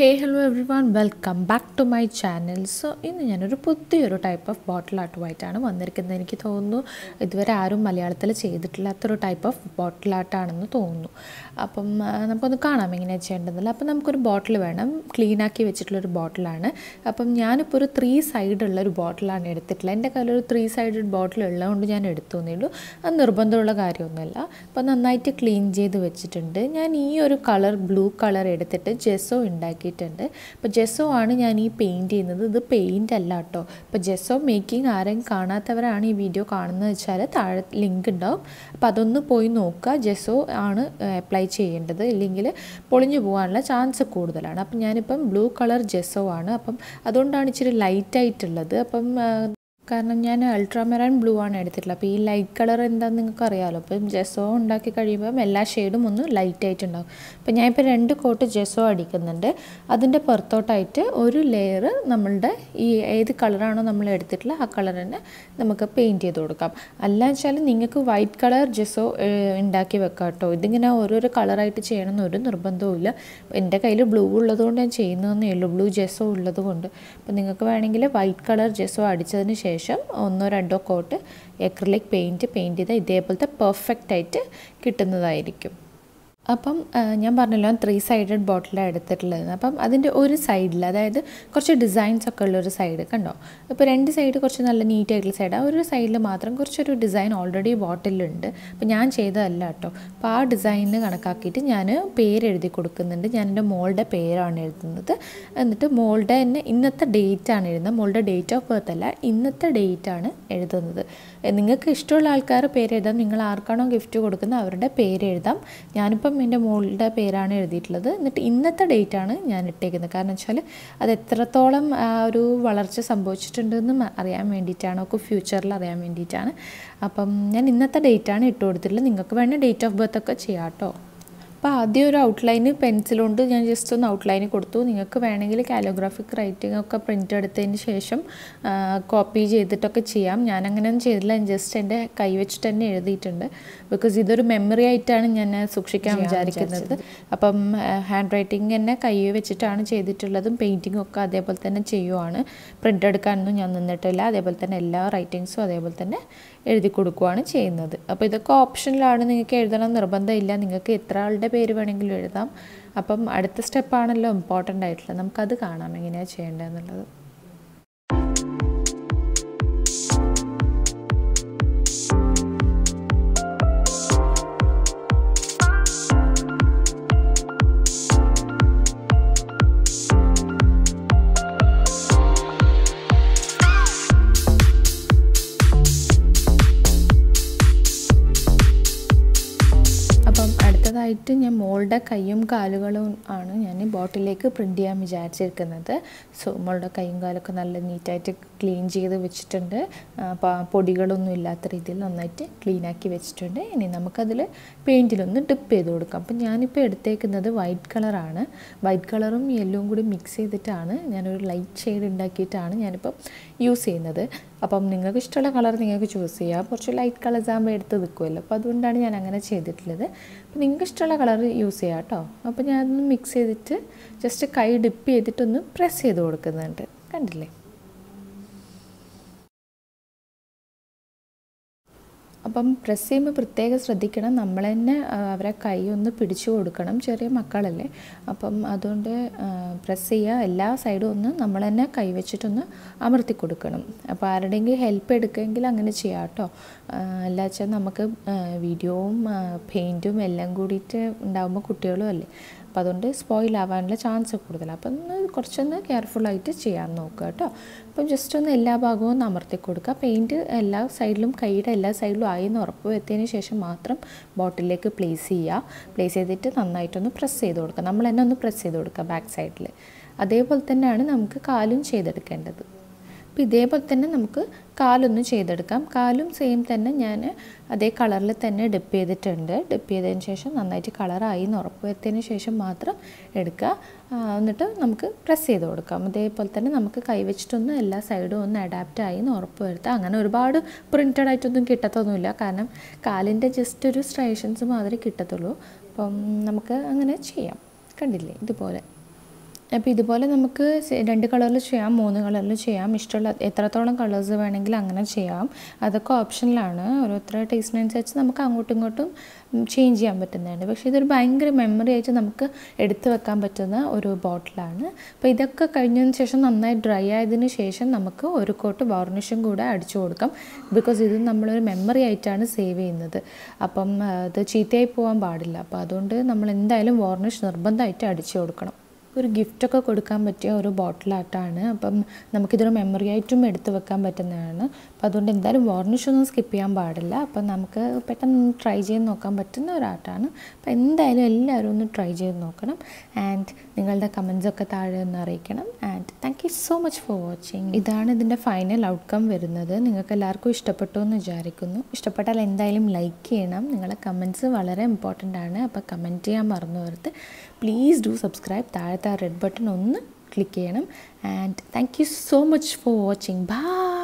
Hey hello everyone welcome back to my channel so ഇന്ന് ഞാനൊരു പുതിയൊരു ടൈപ്പ് ഓഫ് ബോട്ടിൽ ആർട്ടുമായിട്ടാണ് വന്നിരിക്കുന്നത്. എനിക്ക് തോന്നുന്നു ഇതുവരെ ആരും മലയാളത്തിൽ ചെയ്തിട്ടില്ലാത്തൊരു ടൈപ്പ് ഓഫ് ബോട്ടിൽ ആർട്ടാണെന്ന് തോന്നുന്നു. അപ്പം നമുക്കൊന്ന് കാണാം എങ്ങനെയാണ് ചെയ്യേണ്ടതല്ല അപ്പം നമുക്കൊരു ബോട്ടിൽ വേണം. ക്ലീൻ ക്ലീനാക്കി വെച്ചിട്ടുള്ളൊരു ബോട്ടിലാണ് അപ്പം ഞാനിപ്പോൾ ഒരു ത്രീ സൈഡുള്ള ഒരു ബോട്ടിലാണ് എടുത്തിട്ടുള്ളത്. എന്റെ കയ്യിലൊരു ത്രീ സൈഡ് ബോട്ടിൽ ഉള്ളതുകൊണ്ട് ഞാൻ എടുത്തു എന്നേ ഉള്ളൂ അത് നിർബന്ധമുള്ള കാര്യമൊന്നുമല്ല. അപ്പം നന്നായിട്ട് ക്ലീൻ ചെയ്ത് വെച്ചിട്ടുണ്ട്. ഞാൻ ഈ ഒരു കളർ ബ്ലൂ കളർ എടുത്തിട്ട് ജെസോ ഉണ്ടാക്കിയിട്ടുണ്ട് അപ്പോൾ ജെസോ ആണ് ഞാൻ ഈ പെയിന്റ് ചെയ്യുന്നത്. ഇത് പെയിന്റ് അല്ല കേട്ടോ ഇപ്പോൾ ജെസോ മേക്കിംഗ് ആരെങ്കിലും കാണാത്തവരാണ് ഈ വീഡിയോ കാണുന്നത് വെച്ചാൽ താഴെ ലിങ്ക് ഉണ്ടാവും. അപ്പോൾ അതൊന്ന് പോയി നോക്കുക. ജെസോ ആണ് അപ്ലൈ ചെയ്യേണ്ടത്. ഇല്ലെങ്കിൽ പൊളിഞ്ഞു പോകാനുള്ള ചാൻസ് കൂടുതലാണ്. അപ്പം ഞാനിപ്പം ബ്ലൂ കളർ ജെസോ ആണ്. അപ്പം അതുകൊണ്ടാണ് ഇച്ചിരി ലൈറ്റായിട്ടുള്ളത് അപ്പം കാരണം ഞാൻ അൾട്രാമെറൈൻ ബ്ലൂ ആണ് എടുത്തിട്ടുള്ളത്. അപ്പോൾ ഈ ലൈറ്റ് കളർ എന്താണെന്ന് നിങ്ങൾക്ക് അറിയാമല്ലോ അപ്പം ജെസോ ഉണ്ടാക്കി കഴിയുമ്പം എല്ലാ ഷെയ്ഡും ഒന്ന് ലൈറ്റ് ആയിട്ടുണ്ടാകും അപ്പം ഞാൻ ഇപ്പോൾ രണ്ട് കോട്ട് ജെസോ അടിക്കുന്നുണ്ട്. അതിന്റെ പുറത്തോട്ടായിട്ട് ഒരു ലെയർ നമ്മളുടെ ഈ ഏത് കളറാണോ നമ്മൾ എടുത്തിട്ടുള്ളത് ആ കളർ നമുക്ക് പെയിന്റ് ചെയ്ത് കൊടുക്കാം. അല്ല വെച്ചാൽ നിങ്ങൾക്ക് വൈറ്റ് കളർ ജെസോ ഉണ്ടാക്കി വെക്കാം കേട്ടോ. ഇതിങ്ങനെ ഓരോരോ കളറായിട്ട് ചെയ്യണമെന്ന് ഒരു നിർബന്ധവും ഇല്ല. എന്റെ കയ്യിൽ ബ്ലൂ ഉള്ളതുകൊണ്ട് ഞാൻ ചെയ്യുന്നതെന്നേ ഉള്ളൂ. ബ്ലൂ ജെസോ ഉള്ളതുകൊണ്ട് അപ്പോൾ നിങ്ങൾക്ക് വേണമെങ്കിൽ വൈറ്റ് കളർ ജെസോ അടിച്ചതിന് ശേഷം ഒന്നോ രണ്ടോ കോട്ട് എക്രിലിക് പെയിന്റ് പെയിന്റ് ചെയ്താൽ ഇതേപോലത്തെ പെർഫെക്റ്റ് ആയിട്ട് കിട്ടുന്നതായിരിക്കും. അപ്പം ഞാൻ പറഞ്ഞല്ലോ ത്രീ സൈഡഡ് ബോട്ടിലാണ് എടുത്തിട്ടുള്ളത്. അപ്പം അതിന്റെ ഒരു സൈഡിൽ അതായത് കുറച്ച് ഡിസൈൻസ് ഒക്കെ ഉള്ള ഒരു സൈഡ് കണ്ടോ? ഇപ്പോൾ രണ്ട് സൈഡ് കുറച്ച് നല്ല നീറ്റ് ആയിട്ടുള്ള സൈഡാണ് ഒരു സൈഡിൽ മാത്രം കുറച്ചൊരു ഡിസൈൻ ഓൾറെഡി ബോട്ടിലുണ്ട് അപ്പോൾ ഞാൻ ചെയ്തതല്ല കേട്ടോ. അപ്പോൾ ആ ഡിസൈനിന് കണക്കാക്കിയിട്ട് ഞാൻ പേര് എഴുതി കൊടുക്കുന്നുണ്ട്. ഞാൻ എന്റെ മോളുടെ പേരാണ് എഴുതുന്നത്. എന്നിട്ട് മോളുടെ തന്നെ ഇന്നത്തെ ഡേറ്റ് ആണ് എഴുതുന്നത്. മോളുടെ ഡേറ്റ് ഓഫ് ബർത്ത് അല്ല ഇന്നത്തെ ഡേറ്റ് ആണ് എഴുതുന്നത്. നിങ്ങൾക്ക് ഇഷ്ടമുള്ള ആൾക്കാർ പേര് എഴുതാം. നിങ്ങൾ ആർക്കാണോ ഗിഫ്റ്റ് കൊടുക്കുന്നത് അവരുടെ പേര് എഴുതാം. ഞാനിപ്പം എന്റെ മോളുടെ പേരാണ് എഴുതിയിട്ടുള്ളത്. എന്നിട്ട് ഇന്നത്തെ ഡേറ്റ് ആണ് ഞാൻ ഇട്ടേക്കുന്നത്. കാരണം വെച്ചാൽ അത് എത്രത്തോളം ആ ഒരു വളർച്ച സംഭവിച്ചിട്ടുണ്ടെന്ന് അറിയാൻ വേണ്ടിയിട്ടാണ്. ഒക്കെ ഫ്യൂച്ചറിൽ അറിയാൻ വേണ്ടിയിട്ടാണ്. അപ്പം ഞാൻ ഇന്നത്തെ ഡേറ്റാണ് ഇട്ട് കൊടുത്തിട്ടുള്ളത് നിങ്ങൾക്ക് വേണമെങ്കിൽ ഡേറ്റ് ഓഫ് ബർത്ത് ഒക്കെ ചെയ്യാം കേട്ടോ. അപ്പോൾ ആദ്യം ഒരു ഔട്ട്ലൈന് പെൻസിൽ കൊണ്ട് ഞാൻ ജസ്റ്റ് ഒന്ന് ഔട്ട്ലൈന് കൊടുത്തു. നിങ്ങൾക്ക് വേണമെങ്കിൽ കാലോഗ്രാഫിക് റൈറ്റിംഗ് ഒക്കെ പ്രിന്റ് എടുത്തതിന് ശേഷം കോപ്പി ചെയ്തിട്ടൊക്കെ ചെയ്യാം. ഞാൻ അങ്ങനെയൊന്നും ചെയ്തില്ല. ഞാൻ ജസ്റ്റ് എന്റെ കൈ വെച്ചിട്ട് തന്നെ എഴുതിയിട്ടുണ്ട്. ബിക്കോസ് ഇതൊരു മെമ്മറി ആയിട്ടാണ് ഞാൻ സൂക്ഷിക്കാൻ വിചാരിക്കുന്നത്. അപ്പം ഹാൻഡ് റൈറ്റിംഗ് തന്നെ കൈ വെച്ചിട്ടാണ് ചെയ്തിട്ടുള്ളതും പെയിന്റിങ്ങും ഒക്കെ അതേപോലെ തന്നെ ചെയ്യുവാണ്. പ്രിന്റ് എടുക്കാനൊന്നും ഞാൻ നിന്നിട്ടില്ല. അതേപോലെ തന്നെ എല്ലാ റൈറ്റിങ്സും അതേപോലെ തന്നെ എഴുതി കൊടുക്കുവാണ് ചെയ്യുന്നത്. അപ്പോൾ ഇതൊക്കെ ഓപ്ഷനിലാണ് നിങ്ങൾക്ക് എഴുതണം. നിർബന്ധമില്ല നിങ്ങൾക്ക് എത്ര ആളുടെ പേര് വേണമെങ്കിലും എഴുതാം. അപ്പം അടുത്ത സ്റ്റെപ്പാണല്ലോ ഇമ്പോർട്ടന്റ് ആയിട്ടുള്ളത്. നമുക്കത് കാണാം എങ്ങനെയാണ് ചെയ്യേണ്ടതെന്നുള്ളത്. അടുത്തതായിട്ട് ഞാൻ മോളുടെ കൈയും കാലുകളും ആണ് ഞാൻ ബോട്ടിലേക്ക് പ്രിന്റ് ചെയ്യാൻ വിചാരിച്ചിരിക്കുന്നത്. സോ മോളുടെ കൈയും കാലൊക്കെ നല്ല നീറ്റായിട്ട് ക്ലീൻ ചെയ്ത് വെച്ചിട്ടുണ്ട്. പൊടികളൊന്നും ഇല്ലാത്ത രീതിയിൽ നന്നായിട്ട് ക്ലീൻ ആക്കി വെച്ചിട്ടുണ്ട്. ഇനി നമുക്കതിൽ പെയിന്റിലൊന്ന് ഡിപ്പ് ചെയ്ത് കൊടുക്കാം. അപ്പം ഞാനിപ്പോൾ എടുത്തേക്കുന്നത് വൈറ്റ് കളറാണ്. വൈറ്റ് കളറും യെല്ലോയും കൂടി മിക്സ് ചെയ്തിട്ടാണ് ഞാനൊരു ലൈറ്റ് ഷെയ്ഡ് ഉണ്ടാക്കിയിട്ടാണ് ഞാനിപ്പം യൂസ് ചെയ്യുന്നത്. അപ്പം നിങ്ങൾക്ക് ഇഷ്ടമുള്ള കളർ നിങ്ങൾക്ക് ചൂസ് ചെയ്യാം. കുറച്ച് ലൈറ്റ് കളേഴ്സ് ആകുമ്പോൾ എടുത്ത് നിൽക്കുമല്ലോ അപ്പോൾ അതുകൊണ്ടാണ് ഞാൻ അങ്ങനെ ചെയ്തിട്ടുള്ളത്. അപ്പോൾ നിങ്ങൾക്ക് ഇഷ്ടമുള്ള കളർ യൂസ് ചെയ്യാം കേട്ടോ. അപ്പോൾ ഞാനൊന്ന് മിക്സ് ചെയ്തിട്ട് ജസ്റ്റ് കൈ ഡിപ്പ് ചെയ്തിട്ടൊന്ന് പ്രസ് ചെയ്ത് കൊടുക്കുന്നുണ്ട്. കണ്ടില്ലേ? അപ്പം പ്രസ് ചെയ്യുമ്പോൾ പ്രത്യേകം ശ്രദ്ധിക്കണം. നമ്മൾ തന്നെ അവരെ കൈ ഒന്ന് പിടിച്ചു കൊടുക്കണം ചെറിയ മക്കളല്ലേ. അപ്പം അതുകൊണ്ട് പ്രസ് ചെയ്യുക. എല്ലാ സൈഡും ഒന്ന് നമ്മൾ തന്നെ കൈവച്ചിട്ടൊന്ന് അമർത്തി കൊടുക്കണം. അപ്പോൾ ആരുടെയെങ്കിലും ഹെൽപ്പ് എടുക്കുമെങ്കിൽ അങ്ങനെ ചെയ്യാം കേട്ടോ. അല്ല വെച്ചാൽ നമുക്ക് വീഡിയോവും പെയിന്റും എല്ലാം കൂടിയിട്ട് ഉണ്ടാകുമ്പോൾ കുട്ടികളും അല്ലേ. അപ്പോൾ അതുകൊണ്ട് സ്പോയിൽ ആവാനുള്ള ചാൻസ് കൂടുതലാണ് അപ്പോൾ ഒന്ന് കുറച്ചൊന്ന് കെയർഫുള്ളായിട്ട് ചെയ്യാൻ നോക്കുക കേട്ടോ. അപ്പം ജസ്റ്റ് ഒന്ന് എല്ലാ ഭാഗവും ഒന്ന് അമർത്തി കൊടുക്കുക. പെയിന്റ് എല്ലാ സൈഡിലും കൈയുടെ എല്ലാ സൈഡിലും ആയി എന്ന് ഉറപ്പ് വരുത്തിയതിന് ശേഷം മാത്രം ബോട്ടിലേക്ക് പ്ലേസ് ചെയ്യുക. പ്ലേസ് ചെയ്തിട്ട് നന്നായിട്ടൊന്ന് പ്രസ് ചെയ്ത് കൊടുക്കുക. നമ്മൾ തന്നെ ഒന്ന് പ്രസ് ചെയ്ത് കൊടുക്കുക ബാക്ക് സൈഡിൽ അതേപോലെ തന്നെയാണ് നമുക്ക് കാലും ചെയ്തെടുക്കേണ്ടത്. അപ്പോൾ ഇതേപോലെ തന്നെ നമുക്ക് കാലൊന്ന് ചെയ്തെടുക്കാം. കാലും സെയിം തന്നെ ഞാൻ അതേ കളറിൽ തന്നെ ഡിപ്പ് ചെയ്തിട്ടുണ്ട്. ഡിപ്പ് ചെയ്തതിന് ശേഷം നന്നായിട്ട് കളറായി എന്ന് ഉറപ്പ് വരുത്തിയതിന് ശേഷം മാത്രം എടുക്കുക. എന്നിട്ട് നമുക്ക് പ്രസ് ചെയ്ത് കൊടുക്കാം. അതേപോലെ തന്നെ നമുക്ക് കൈവച്ചിട്ടൊന്ന് എല്ലാ സൈഡും ഒന്ന് അഡാപ്റ്റ് ആയി എന്ന് ഉറപ്പ് വരുത്താം അങ്ങനെ ഒരുപാട് പ്രിന്റഡ് ആയിട്ടൊന്നും കിട്ടത്തൊന്നുമില്ല. കാരണം കാലിന്റെ ജസ്റ്റ് ഒരു സ്ട്രൈഷൻസ് മാത്രമേ കിട്ടത്തുള്ളൂ. അപ്പം നമുക്ക് അങ്ങനെ ചെയ്യാം. കണ്ടില്ലേ? ഇതുപോലെ. അപ്പോൾ ഇതുപോലെ നമുക്ക് രണ്ട് കളറിൽ ചെയ്യാം മൂന്ന് കളറിൽ ചെയ്യാം. ഇഷ്ടമുള്ള എത്രത്തോളം കളേഴ്സ് വേണമെങ്കിലും അങ്ങനെ ചെയ്യാം. അതൊക്കെ ഓപ്ഷനിലാണ് ഓരോരുത്തരുടെ ടേസ്റ്റിനനുസരിച്ച് നമുക്ക് അങ്ങോട്ടും ഇങ്ങോട്ടും ചേഞ്ച് ചെയ്യാൻ പറ്റുന്നതാണ്. പക്ഷേ ഇതൊരു ഭയങ്കര മെമ്മറി ആയിട്ട് നമുക്ക് എടുത്തു വെക്കാൻ പറ്റുന്ന ഒരു ബോട്ടിലാണ് അപ്പോൾ ഇതൊക്കെ കഴിഞ്ഞതിന് ശേഷം നന്നായി ഡ്രൈ ആയതിനു ശേഷം നമുക്ക് ഒരു കോട്ട് വാർണിഷും കൂടെ അടിച്ചു കൊടുക്കാം. ബിക്കോസ് ഇത് നമ്മളൊരു മെമ്മറി ആയിട്ടാണ് സേവ് ചെയ്യുന്നത്. അപ്പം ഇത് ചീത്തയായി പോകാൻ പാടില്ല. അപ്പോൾ അതുകൊണ്ട് നമ്മൾ എന്തായാലും വാർണിഷ് നിർബന്ധമായിട്ട് അടിച്ചു കൊടുക്കണം. ഒരു ഗിഫ്റ്റൊക്കെ കൊടുക്കാൻ പറ്റിയ ഒരു ബോട്ടിലായിട്ടാണ് അപ്പം നമുക്കിതൊരു മെമ്മറി ആയിട്ടും എടുത്ത് വെക്കാൻ പറ്റുന്നതാണ്. അപ്പം അതുകൊണ്ട് എന്തായാലും വാർണിഷ് ഒന്നും സ്കിപ്പ് ചെയ്യാൻ പാടില്ല. അപ്പം നമുക്ക് പെട്ടെന്ന് ട്രൈ ചെയ്ത് നോക്കാൻ പറ്റുന്ന ഒരു ആർട്ടാണ് അപ്പം എന്തായാലും എല്ലാവരും ഒന്ന് ട്രൈ ചെയ്ത് നോക്കണം. ആൻഡ് നിങ്ങളുടെ കമൻസ് ഒക്കെ താഴെ ഒന്ന് അറിയിക്കണം. And thank you so much for watching ഇതാണ് ഇതിന്റെ ഫൈനൽ ഔട്ട്കം വരുന്നത്. നിങ്ങൾക്ക് എല്ലാവർക്കും ഇഷ്ടപ്പെട്ടു എന്ന് വിചാരിക്കുന്നു. ഇഷ്ടപ്പെട്ടാൽ എന്തായാലും ലൈക്ക് ചെയ്യണം. നിങ്ങളുടെ കമൻസ് വളരെ ഇമ്പോർട്ടന്റ് ആണ്. അപ്പോൾ കമന്റ് ചെയ്യാൻ മറന്നു വരുത്ത് പ്ലീസ് ഡു സബ്സ്ക്രൈബ് താഴത്തെ ആ റെഡ് ബട്ടൺ ഒന്ന് ക്ലിക്ക് ചെയ്യണം. And thank you so much for watching bye